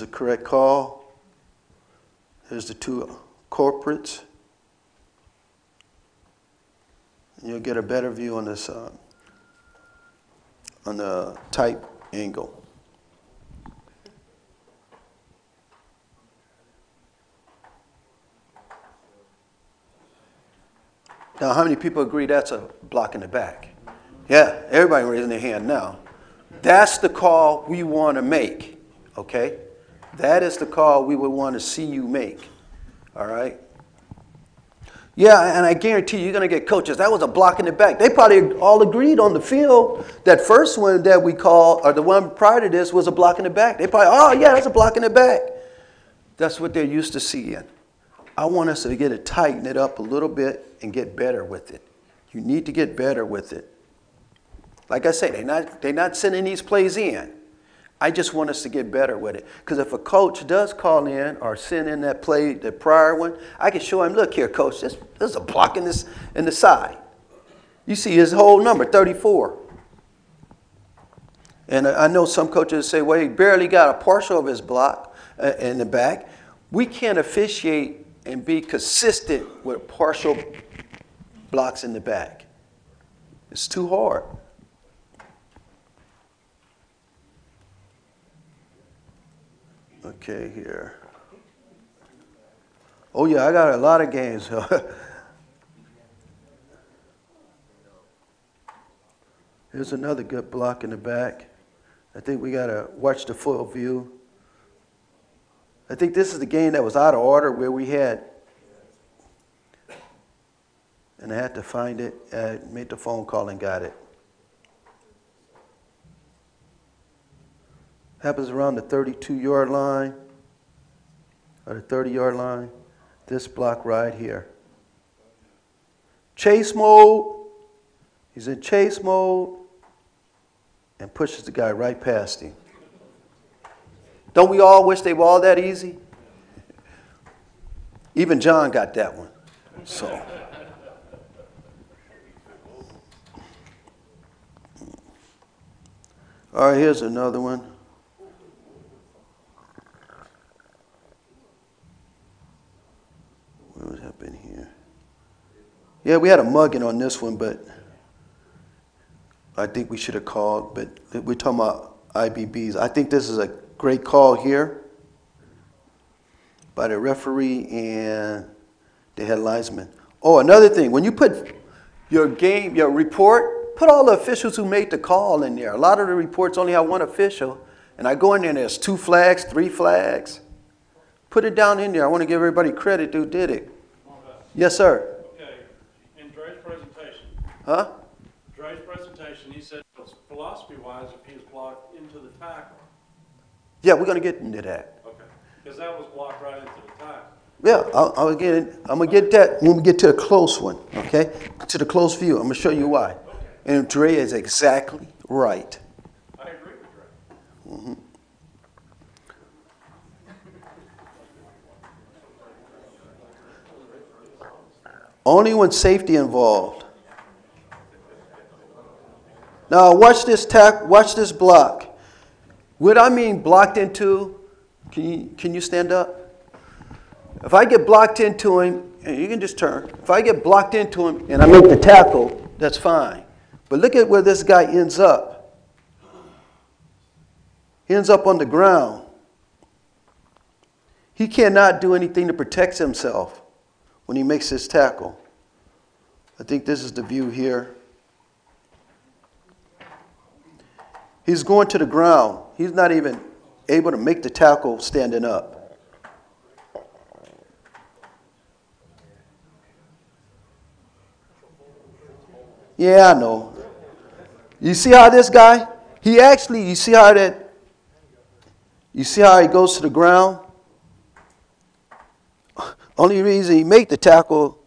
The correct call. There's the two corporates. You'll get a better view on this, uh, on the type angle. Now, how many people agree that's a block in the back? Yeah, everybody raising their hand now. That's the call we want to make, okay? That is the call we would want to see you make, all right? Yeah, and I guarantee you, you're going to get coaches. That was a block in the back. They probably all agreed on the field. That first one that we called, or the one prior to this, was a block in the back. They probably, oh, yeah, that's a block in the back. That's what they're used to seeing. I want us to get it, tighten it up a little bit and get better with it. You need to get better with it. Like I say, they're not, they're not sending these plays in. I just want us to get better with it. Because if a coach does call in or send in that play, the prior one, I can show him, look here, coach, this, there's a block in, this, in the side. You see his whole number, 34. And I I know some coaches say, well, he barely got a partial of his block uh, in the back. We can't officiate and be consistent with partial blocks in the back. It's too hard. Okay, here. Oh yeah, I got a lot of games. Here's another good block in the back. I think we gotta watch the full view. I think this is the game that was out of order where we had, and I had to find it. I made the phone call and got it. Happens around the 32 yard line or the 30 yard line. This block right here. Chase mode. He's in chase mode and pushes the guy right past him. Don't we all wish they were all that easy? Even John got that one. So. All right, here's another one. What would happen here? Yeah, we had a mugging on this one, but I think we should have called. But we're talking about IBBs. I think this is a great call here by the referee and the head linesman. Oh, another thing, when you put your game, your report, put all the officials who made the call in there. A lot of the reports only have one official, and I go in there and there's two flags, three flags. Put it down in there. I want to give everybody credit who did it. Yes, sir. Okay, in Dre's presentation, Huh? Dre's presentation, he said philosophy-wise, if he was blocked into the tackle, Yeah, we're gonna get into that. okay, because that was blocked right into the tackle. Yeah, I'll, I'll get it. I'm gonna get that when we get to the close one, okay? To the close view. I'm gonna show you why. Okay. And Dre is exactly right. I agree with Dre. Mm-hmm. Only when safety involved. Now watch this tack. Watch this block. What I mean blocked into? Can you can you stand up? If I get blocked into him, and you can just turn. If I get blocked into him and I make the tackle, that's fine. But look at where this guy ends up. He ends up on the ground. He cannot do anything to protect himself when he makes his tackle. I think this is the view here. He's going to the ground. He's not even able to make the tackle standing up. Yeah, I know. You see how this guy, he actually, you see how that, you see how he goes to the ground? Only reason he made the tackle,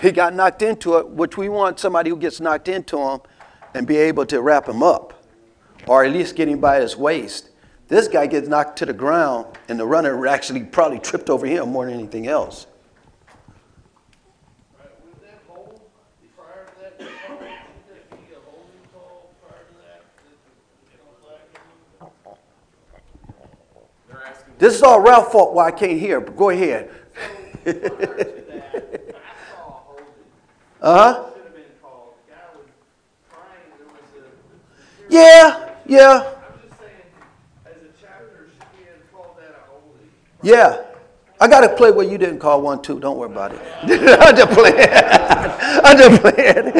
he got knocked into it, which we want somebody who gets knocked into him and be able to wrap him up, or at least get him by his waist. This guy gets knocked to the ground, and the runner actually probably tripped over him more than anything else. This is all Ralph's fault why I can't hear, but go ahead. Prior to uh-huh that, I saw a holding, Uh-huh. should have been called, the guy was trying, there was a. Yeah, yeah, I'm just saying, as a chapter, yeah. I got to play where you didn't call one, too. Don't worry about it. I'm just playing. I'm just playing.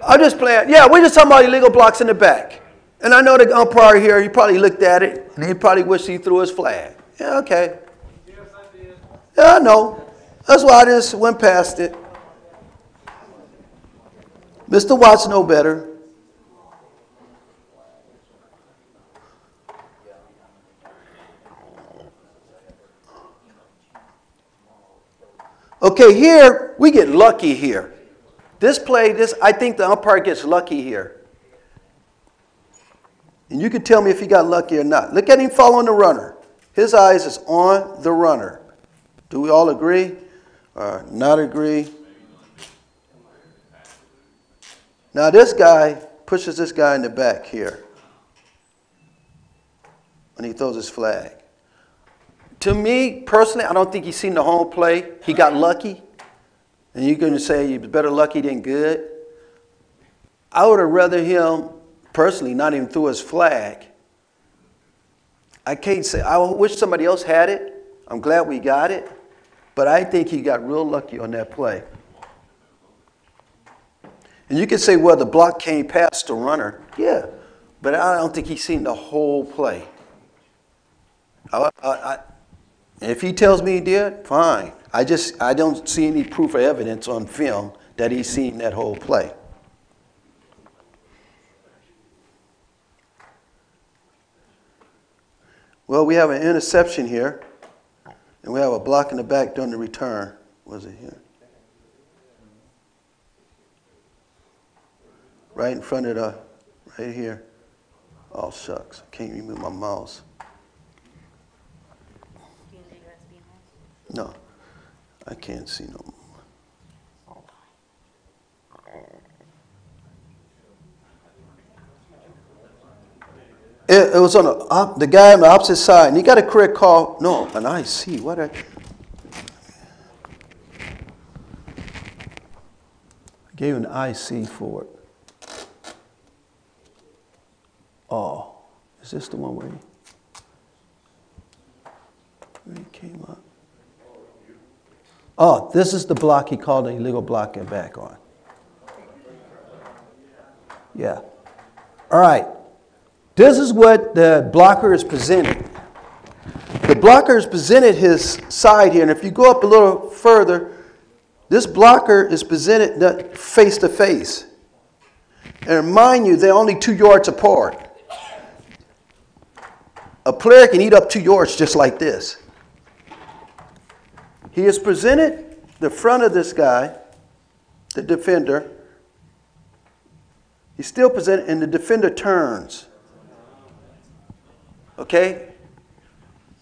I'm just playing. Yeah, we're just talking about illegal blocks in the back. And I know the umpire here, he probably looked at it, and he probably wished he threw his flag. Yeah, okay. Yes, I did. Yeah, I know. That's why I just went past it. Mr. Watts know better. Okay, here we get lucky here. This play, this I think the umpire gets lucky here. And you can tell me if he got lucky or not. Look at him following the runner. His eyes is on the runner. Do we all agree or not agree? Now this guy pushes this guy in the back here. And he throws his flag. To me, personally, I don't think he's seen the home play. He got lucky. And you're going to say he was better lucky than good. I would have rather him, personally, not even threw his flag I can't say, I wish somebody else had it. I'm glad we got it. But I think he got real lucky on that play. And you can say, well, the block came past the runner. Yeah, but I don't think he's seen the whole play. I, I, I, if he tells me he did, fine. I just, I don't see any proof or evidence on film that he's seen that whole play. Well, we have an interception here, and we have a block in the back during the return. Was it here? Right in front of the, right here. Oh, shucks. I can't remove my mouse. No, I can't see no more. It, it was on the, the guy on the opposite side, and he got a correct call. No, an IC. What? I, gave an IC for it. Oh, is this the one where he, came up? Oh, this is the block he called an illegal block and back on. Yeah. All right. This is what the blocker is presenting. The blocker has presented his side here, and if you go up a little further, this blocker is presented face to face. And mind you, they're only two yards apart. A player can eat up two yards just like this. He has presented the front of this guy, the defender. He's still presented, and the defender turns. Okay?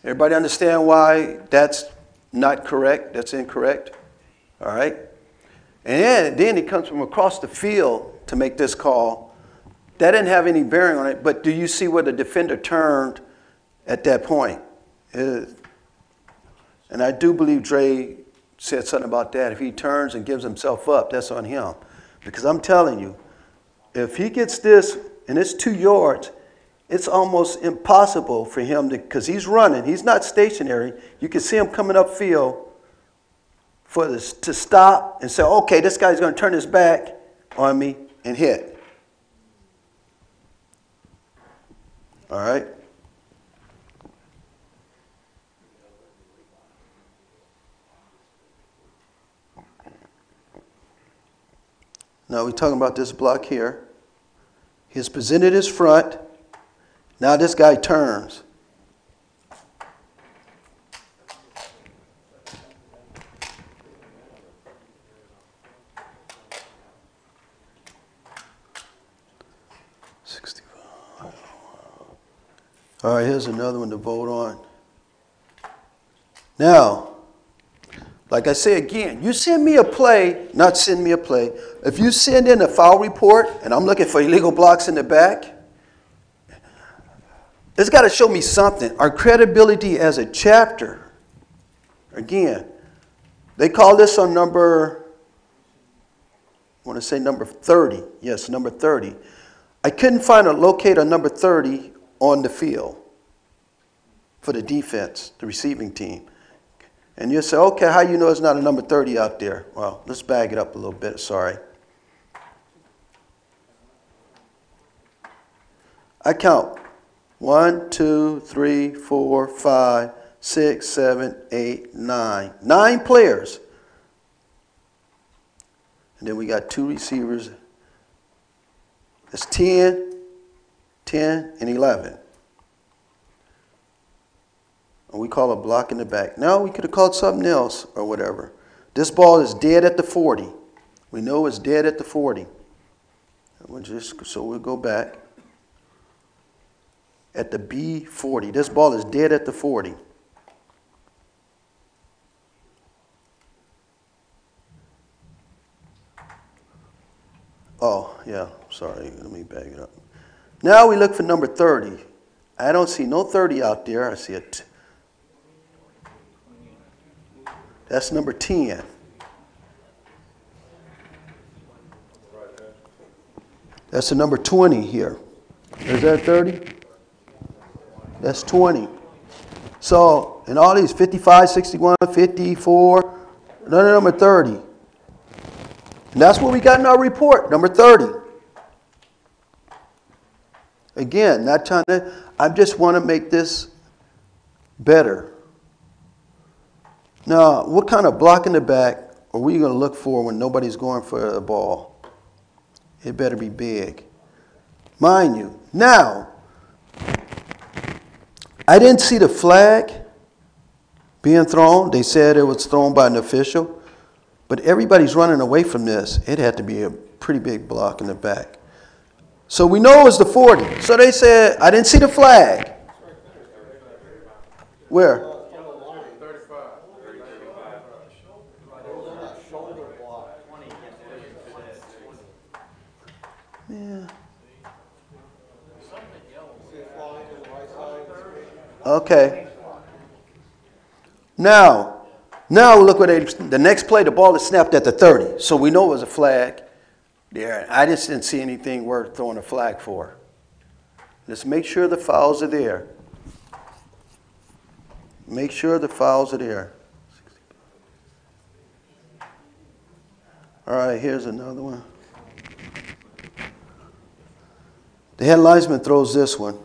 Everybody understand why that's not correct? That's incorrect? All right? And then, then he comes from across the field to make this call. That didn't have any bearing on it, but do you see where the defender turned at that point? It, and I do believe Dre said something about that. If he turns and gives himself up, that's on him. Because I'm telling you, if he gets this and it's two yards, it's almost impossible for him to, because he's running, he's not stationary. You can see him coming up field for this to stop and say, okay, this guy's going to turn his back on me and hit. All right? Now we're talking about this block here. He's presented his front. Now this guy turns. All right, here's another one to vote on. Now, like I say again, you send me a play, not send me a play. If you send in a foul report and I'm looking for illegal blocks in the back, it's got to show me something. Our credibility as a chapter. Again, they call this on number, I want to say number 30. Yes, number 30. I couldn't find a locate number 30 on the field for the defense, the receiving team. And you say, okay, how you know it's not a number 30 out there? Well, let's bag it up a little bit, sorry. I count one, two, three, four, five, six, seven, eight, nine. Nine players. And then we got two receivers. That's 10, 10, and 11. And we call a block in the back. Now we could have called something else or whatever. This ball is dead at the 40. We know it's dead at the 40. We'll just, so we'll go back at the B40. This ball is dead at the 40. Oh, yeah, sorry. Let me back it up. Now we look for number 30. I don't see no 30 out there. I see it. That's number 10. That's the number 20 here. Is that 30? That's 20. So, in all these 55, 61, 54, none of are 30. And that's what we got in our report, number 30. Again, not trying to, I just want to make this better. Now, what kind of block in the back are we going to look for when nobody's going for the ball? It better be big. Mind you, now, I didn't see the flag being thrown. They said it was thrown by an official. But everybody's running away from this. It had to be a pretty big block in the back. So we know it was the 40. So they said, I didn't see the flag. Where? Okay. Now, now look what they, the next play, the ball is snapped at the 30. So we know it was a flag there. I just didn't see anything worth throwing a flag for. Let's make sure the fouls are there. Make sure the fouls are there. All right, here's another one. The head linesman throws this one.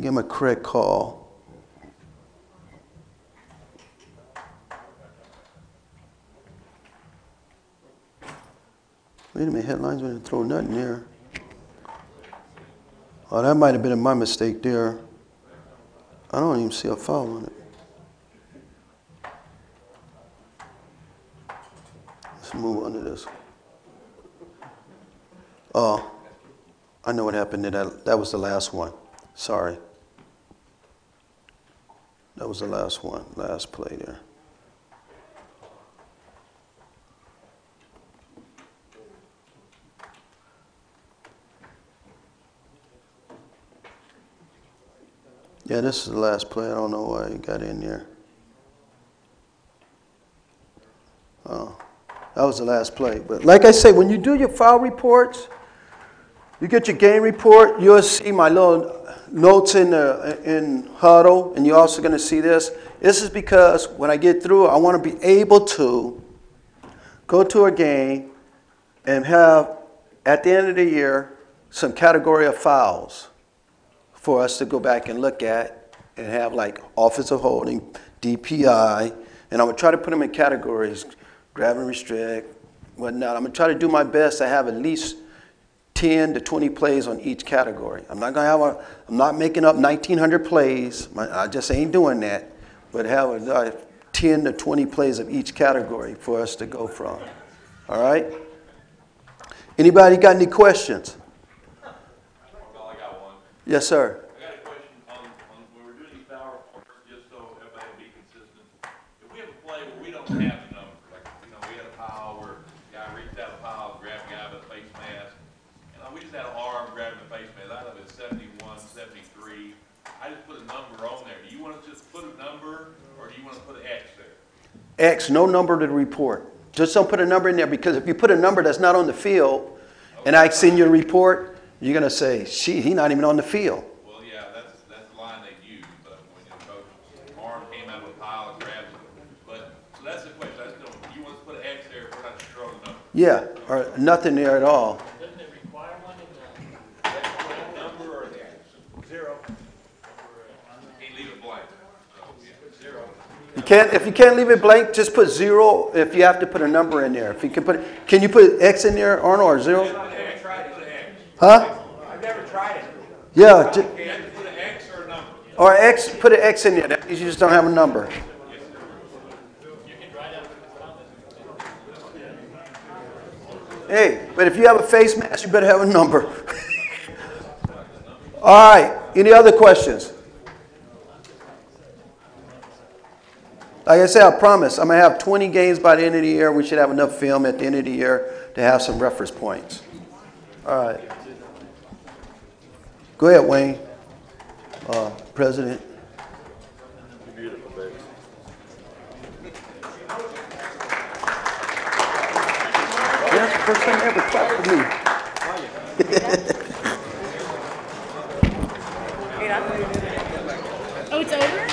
Give him a correct call. Wait a minute, headlines didn't throw nothing there. Oh, that might have been my mistake there. I don't even see a foul on it. Let's move on to this. Oh, I know what happened to that. That was the last one. Sorry. That was the last one, last play there. Yeah, this is the last play. I don't know why he got in there. Oh, that was the last play. But like I say, when you do your foul reports, you get your game report, you'll see my little notes in, the, uh, in Hudl, and you're also going to see this. This is because when I get through, I want to be able to go to a game and have, at the end of the year, some category of fouls for us to go back and look at and have like offensive holding, DPI, and I'm going to try to put them in categories, grab and restrict, whatnot. I'm going to try to do my best to have at least 10 to 20 plays on each category. I'm not going to have a, I'm not making up 1,900 plays. I just ain't doing that. But have a, uh, 10 to 20 plays of each category for us to go from. All right? Anybody got any questions? Yes, sir. I got a question on, on, when we're doing these foul reports, just so everybody will be consistent. If we have a play where we don't have the number, like, you know, we had a foul where the guy reached out a foul, grabbed the guy by the face mask, and uh, we just had an arm grabbing the face mask, I know it's seventy-one, seventy-three. I just put a number on there. Do you wanna just put a number, or do you wanna put an X there? X, no number to report. Just don't put a number in there because if you put a number that's not on the field and I send you a report, you're going to say, "She, he not even on the field." Well, yeah, that's, that's the line they use, but when your coach, arm came out of a pile and grabbed it. But, that's the question, I just don't, you want to put an X there, if we're not sure on the number. Yeah, or nothing there at all. Doesn't it require one in the? Number or the X? Zero. Can't leave it blank. So, yeah, zero. You can't if you can't leave it blank, just put zero. If you have to put a number in there, if you can put, can you put X in there, Arnold, or zero? I've never tried it. Put an X. Huh? I've never tried it. Yeah, ju- you have to put an X or a number. or X. Put an X in there. That means you just don't have a number. Hey, but if you have a face mask, you better have a number. All right. Any other questions? Like I said, I promise, I'm gonna have 20 games by the end of the year. We should have enough film at the end of the year to have some reference points. All right. Go ahead, Wayne. Uh, President. First time ever clapped for me. Oh, it's over?